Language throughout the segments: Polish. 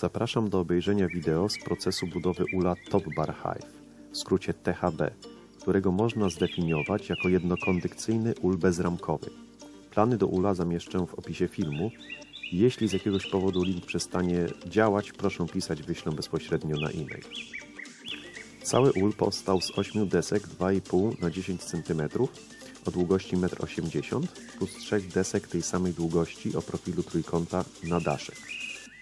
Zapraszam do obejrzenia wideo z procesu budowy ula Top Bar Hive, w skrócie THB, którego można zdefiniować jako jednokondykcyjny ul bezramkowy. Plany do ula zamieszczę w opisie filmu. Jeśli z jakiegoś powodu link przestanie działać, proszę pisać, wyślę bezpośrednio na e-mail. Cały ul powstał z 8 desek 2,5 na 10 cm o długości 1,80 m plus 3 desek tej samej długości o profilu trójkąta na daszek.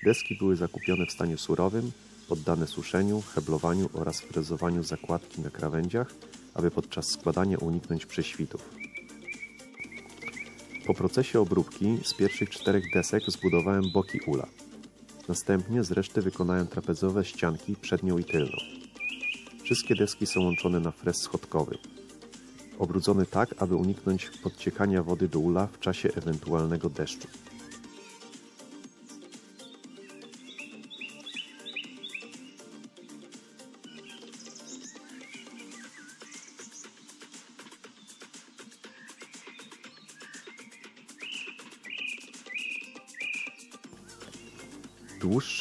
Deski były zakupione w stanie surowym, poddane suszeniu, heblowaniu oraz frezowaniu zakładki na krawędziach, aby podczas składania uniknąć prześwitów. Po procesie obróbki z pierwszych czterech desek zbudowałem boki ula. Następnie z reszty wykonałem trapezowe ścianki przednią i tylną. Wszystkie deski są łączone na frez schodkowy. Obrudzony tak, aby uniknąć podciekania wody do ula w czasie ewentualnego deszczu.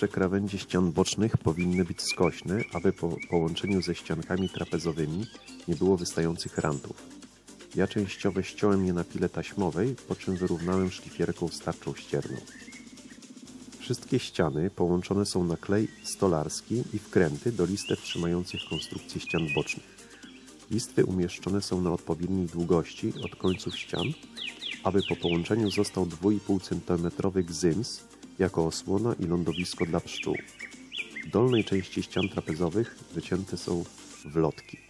Dłuższe krawędzie ścian bocznych powinny być skośne, aby po połączeniu ze ściankami trapezowymi nie było wystających rantów. Ja częściowo ściąłem je na pile taśmowej, po czym wyrównałem szlifierką starczą ścierną. Wszystkie ściany połączone są na klej stolarski i wkręty do listew trzymających konstrukcję ścian bocznych. Listwy umieszczone są na odpowiedniej długości od końców ścian, aby po połączeniu został 2,5 cm gzyms jako osłona i lądowisko dla pszczół. W dolnej części ścian trapezowych wycięte są wlotki.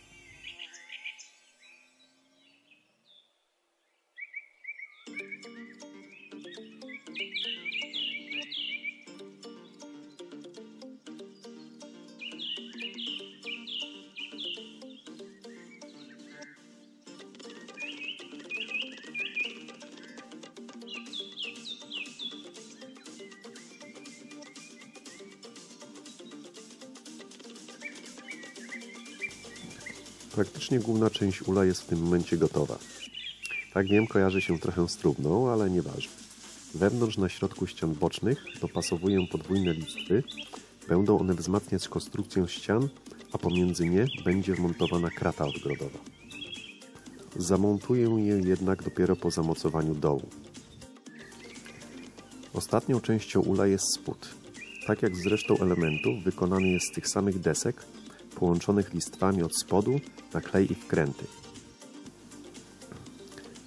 Praktycznie główna część ula jest w tym momencie gotowa. Tak wiem, kojarzy się trochę z trumną, ale nieważne. Wewnątrz na środku ścian bocznych dopasowuję podwójne listwy. Będą one wzmacniać konstrukcję ścian, a pomiędzy nie będzie wmontowana krata odgrodowa. Zamontuję je jednak dopiero po zamocowaniu dołu. Ostatnią częścią ula jest spód. Tak jak z resztą elementów, wykonany jest z tych samych desek, połączonych listwami od spodu na klej i wkręty.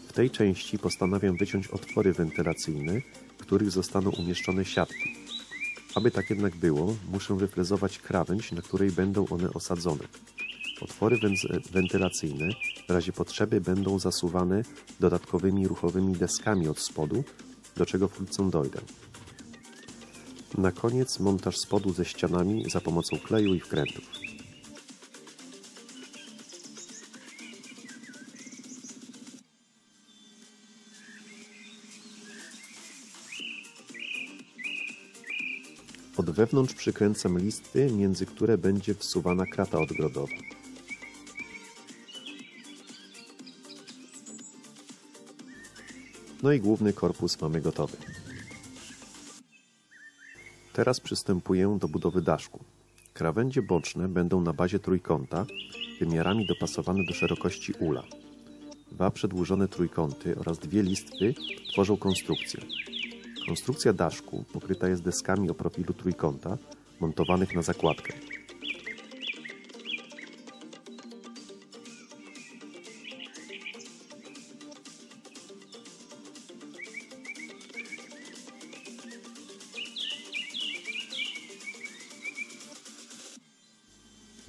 W tej części postanawiam wyciąć otwory wentylacyjne, w których zostaną umieszczone siatki. Aby tak jednak było, muszę wyfrezować krawędź, na której będą one osadzone. Otwory wentylacyjne w razie potrzeby będą zasuwane dodatkowymi ruchowymi deskami od spodu, do czego wkrótce dojdę. Na koniec montaż spodu ze ścianami za pomocą kleju i wkrętów. Od wewnątrz przykręcam listwy, między które będzie wsuwana krata odgrodowa. No i główny korpus mamy gotowy. Teraz przystępuję do budowy daszku. Krawędzie boczne będą na bazie trójkąta, wymiarami dopasowane do szerokości ula. Dwa przedłużone trójkąty oraz dwie listwy tworzą konstrukcję. Konstrukcja daszku pokryta jest deskami o profilu trójkąta, montowanych na zakładkę.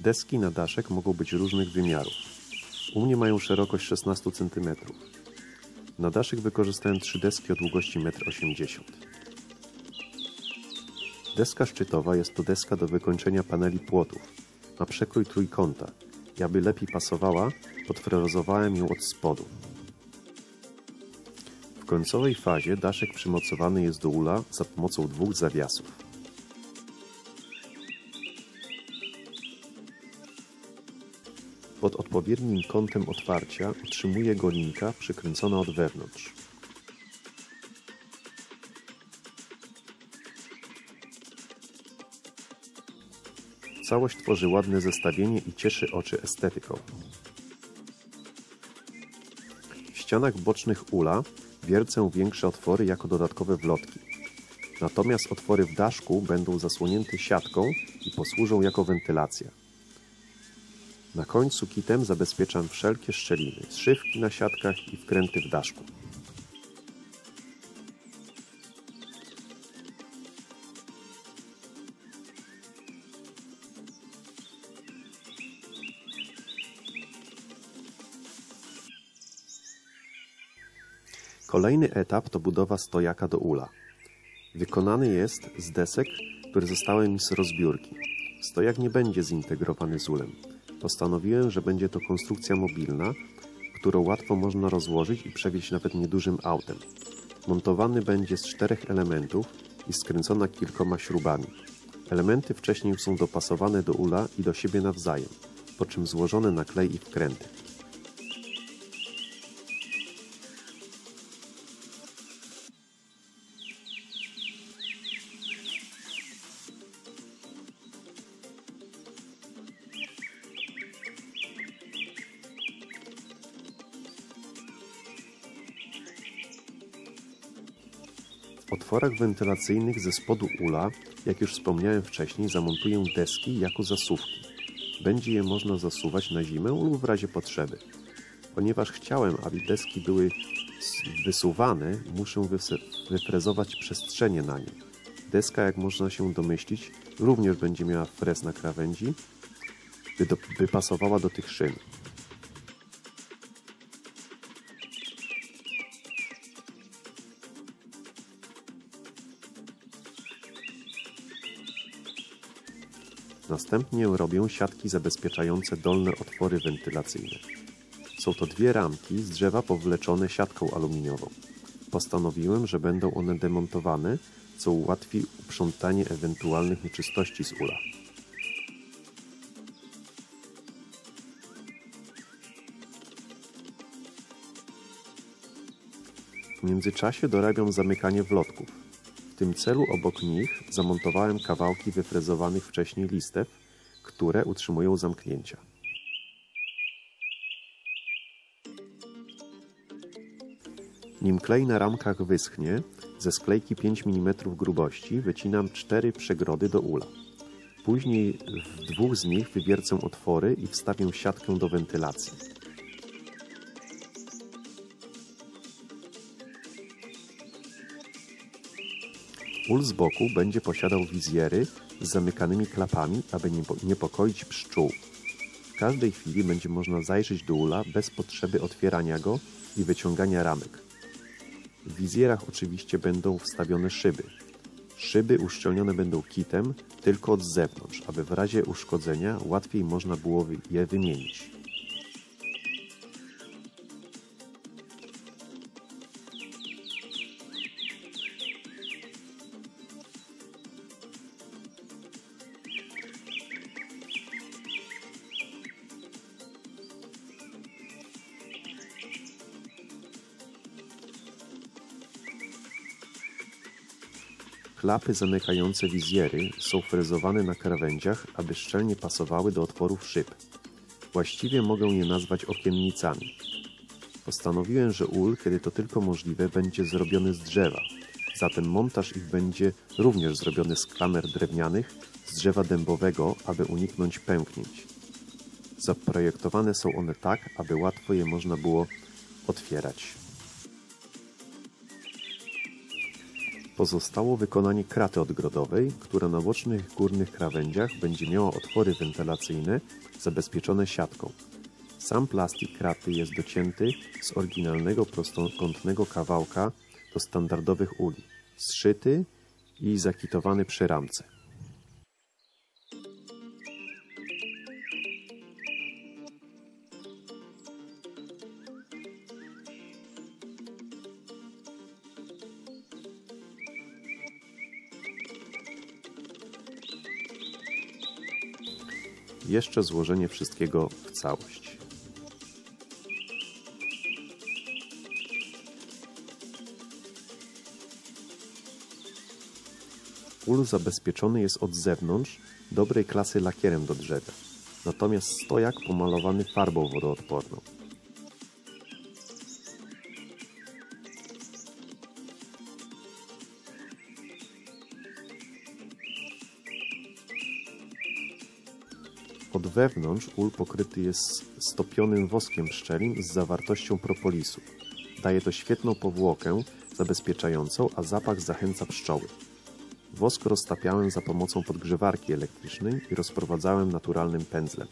Deski na daszek mogą być różnych wymiarów. U mnie mają szerokość 16 cm. Na daszek wykorzystałem trzy deski o długości 1,80 m. Deska szczytowa jest to deska do wykończenia paneli płotów. Ma przekrój trójkąta i aby lepiej pasowała, podfrezowałem ją od spodu. W końcowej fazie daszek przymocowany jest do ula za pomocą dwóch zawiasów. Pod odpowiednim kątem otwarcia utrzymuje go linka przykręcona od wewnątrz. Całość tworzy ładne zestawienie i cieszy oczy estetyką. W ścianach bocznych ula wiercę większe otwory jako dodatkowe wlotki. Natomiast otwory w daszku będą zasłonięte siatką i posłużą jako wentylacja. Na końcu kitem zabezpieczam wszelkie szczeliny, zszywki na siatkach i wkręty w daszku. Kolejny etap to budowa stojaka do ula. Wykonany jest z desek, które zostały mi z rozbiórki. Stojak nie będzie zintegrowany z ulem. Postanowiłem, że będzie to konstrukcja mobilna, którą łatwo można rozłożyć i przewieźć nawet niedużym autem. Montowany będzie z czterech elementów i skręcona kilkoma śrubami. Elementy wcześniej są dopasowane do ula i do siebie nawzajem, po czym złożone na klej i wkręty. Otworach wentylacyjnych ze spodu ula, jak już wspomniałem wcześniej, zamontuję deski jako zasuwki. Będzie je można zasuwać na zimę lub w razie potrzeby. Ponieważ chciałem, aby deski były wysuwane, muszę wyfrezować przestrzenie na nie. Deska, jak można się domyślić, również będzie miała frez na krawędzi, by, do, by pasowała do tych szyn. Następnie robię siatki zabezpieczające dolne otwory wentylacyjne. Są to dwie ramki z drzewa powleczone siatką aluminiową. Postanowiłem, że będą one demontowane, co ułatwi uprzątanie ewentualnych nieczystości z ula. W międzyczasie dorabiam zamykanie wlotków. Tym celu obok nich zamontowałem kawałki wyfrezowanych wcześniej listew, które utrzymują zamknięcia. Nim klej na ramkach wyschnie, ze sklejki 5 mm grubości wycinam cztery przegrody do ula. Później w dwóch z nich wywiercę otwory i wstawię siatkę do wentylacji. Ul z boku będzie posiadał wizjery z zamykanymi klapami, aby nie niepokoić pszczół. W każdej chwili będzie można zajrzeć do ula bez potrzeby otwierania go i wyciągania ramek. W wizjerach oczywiście będą wstawione szyby. Szyby uszczelnione będą kitem tylko od zewnątrz, aby w razie uszkodzenia łatwiej można było je wymienić. Klapy zamykające wizjery są frezowane na krawędziach, aby szczelnie pasowały do otworów szyb. Właściwie mogę je nazwać okiennicami. Postanowiłem, że ul, kiedy to tylko możliwe, będzie zrobiony z drzewa. Zatem montaż ich będzie również zrobiony z klamer drewnianych z drzewa dębowego, aby uniknąć pęknięć. Zaprojektowane są one tak, aby łatwo je można było otwierać. Pozostało wykonanie kraty odgrodowej, która na bocznych górnych krawędziach będzie miała otwory wentylacyjne zabezpieczone siatką. Sam plastik kraty jest docięty z oryginalnego prostokątnego kawałka do standardowych uli, zszyty i zakitowany przy ramce. Jeszcze złożenie wszystkiego w całość. Ul zabezpieczony jest od zewnątrz dobrej klasy lakierem do drzewa, natomiast stojak pomalowany farbą wodoodporną. Od wewnątrz ul pokryty jest stopionym woskiem pszczelim z zawartością propolisu. Daje to świetną powłokę zabezpieczającą, a zapach zachęca pszczoły. Wosk roztapiałem za pomocą podgrzewarki elektrycznej i rozprowadzałem naturalnym pędzlem.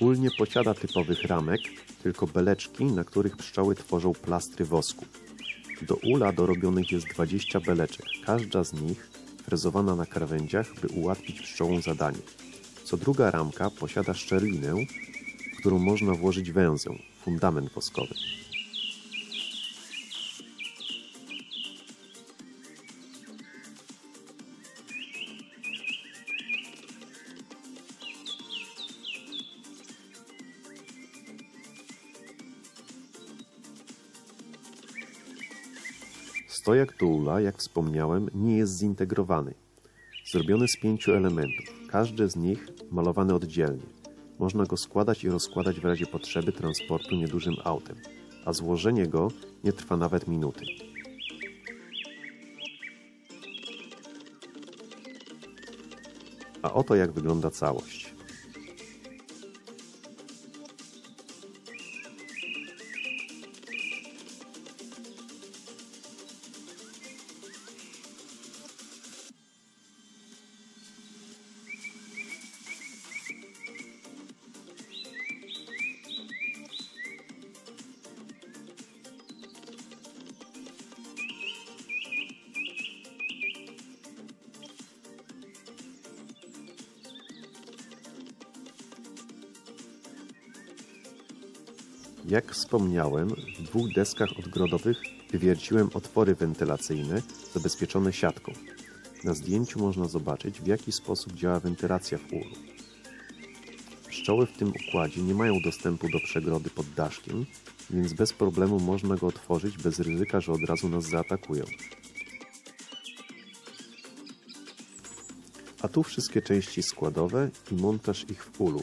Ul nie posiada typowych ramek, tylko beleczki, na których pszczoły tworzą plastry wosku. Do ula dorobionych jest 20 beleczek, każda z nich frezowana na krawędziach, by ułatwić pszczołom zadanie. Co druga ramka posiada szczelinę, w którą można włożyć węzę, fundament woskowy. Stojak do ula, jak wspomniałem, nie jest zintegrowany. Zrobiony z pięciu elementów, każdy z nich malowany oddzielnie. Można go składać i rozkładać w razie potrzeby transportu niedużym autem, a złożenie go nie trwa nawet minuty. A oto jak wygląda całość. Jak wspomniałem, w dwóch deskach odgrodowych wywierciłem otwory wentylacyjne zabezpieczone siatką. Na zdjęciu można zobaczyć, w jaki sposób działa wentylacja w ulu. Pszczoły w tym układzie nie mają dostępu do przegrody pod daszkiem, więc bez problemu można go otworzyć bez ryzyka, że od razu nas zaatakują. A tu wszystkie części składowe i montaż ich w ulu.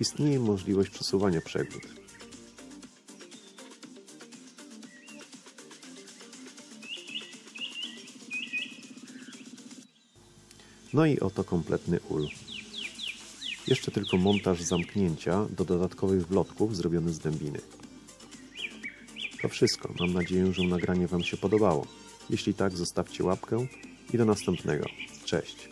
Istnieje możliwość przesuwania przegród. No i oto kompletny ul. Jeszcze tylko montaż zamknięcia do dodatkowych wlotków zrobiony z dębiny. To wszystko. Mam nadzieję, że nagranie Wam się podobało. Jeśli tak, zostawcie łapkę i do następnego. Cześć!